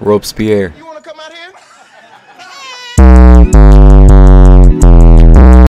Robespierre.